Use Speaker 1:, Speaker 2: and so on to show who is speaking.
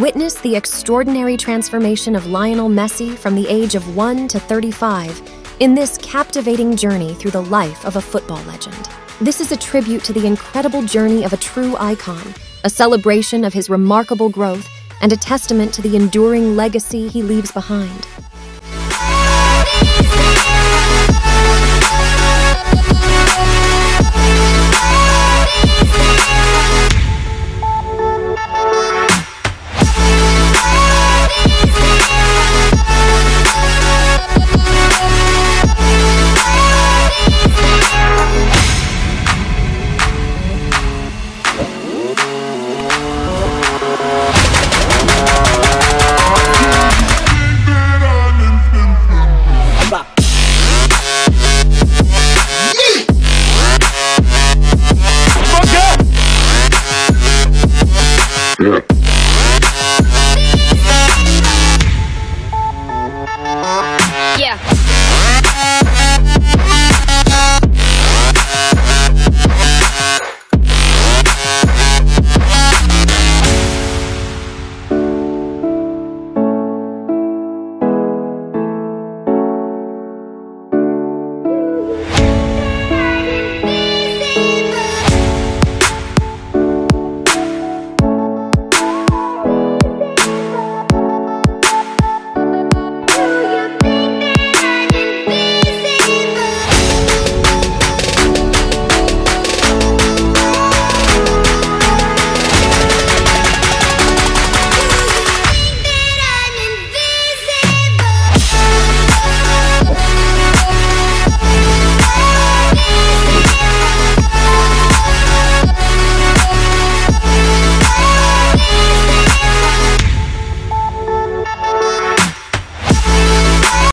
Speaker 1: Witness the extraordinary transformation of Lionel Messi from the age of 1 to 35 in this captivating journey through the life of a football legend. This is a tribute to the incredible journey of a true icon, a celebration of his remarkable growth, and a testament to the enduring legacy he leaves behind. Yeah.